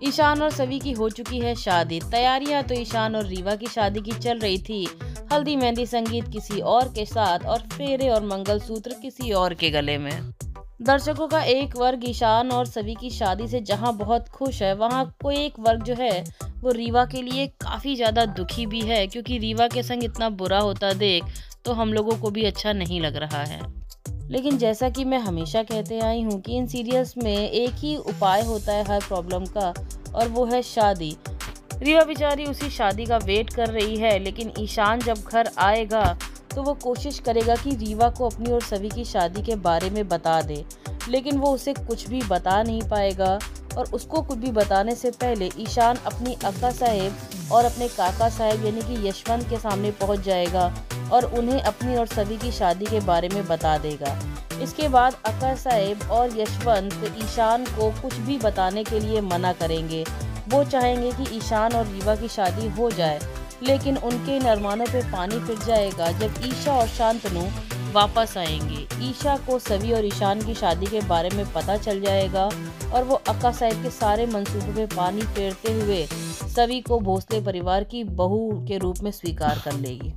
ईशान और सभी की हो चुकी है शादी। तैयारियाँ तो ईशान और रीवा की शादी की चल रही थी। हल्दी, मेहंदी, संगीत किसी और के साथ और फेरे और मंगलसूत्र किसी और के गले में। दर्शकों का एक वर्ग ईशान और सभी की शादी से जहाँ बहुत खुश है, वहाँ कोई एक वर्ग जो है, वो रीवा के लिए काफ़ी ज़्यादा दुखी भी है, क्योंकि रीवा के संग इतना बुरा होता देख तो हम लोगों को भी अच्छा नहीं लग रहा है। लेकिन जैसा कि मैं हमेशा कहते आई हूँ कि इन सीरियल्स में एक ही उपाय होता है हर प्रॉब्लम का, और वो है शादी। रिया बेचारी उसी शादी का वेट कर रही है, लेकिन ईशान जब घर आएगा तो वो कोशिश करेगा कि रीवा को अपनी और सभी की शादी के बारे में बता दे, लेकिन वो उसे कुछ भी बता नहीं पाएगा, और उसको कुछ भी बताने से पहले ईशान अपनी अक्का साहेब और अपने काका साहेब यानी कि यशवंत के सामने पहुँच जाएगा। और उन्हें अपनी और सभी की शादी के बारे में बता देगा। इसके बाद अक्का साहेब और यशवंत ईशान को कुछ भी बताने के लिए मना करेंगे। वो चाहेंगे कि ईशान और रीवा की शादी हो जाए, लेकिन उनके इन अरमानों पे पानी फिर जाएगा जब ईशा और शांतनु वापस आएँगे। ईशा को सभी और ईशान की शादी के बारे में पता चल जाएगा और वो अक्का साहेब के सारे मंसूबों पे पानी फेरते हुए सभी को भोसले परिवार की बहू के रूप में स्वीकार कर लेगी।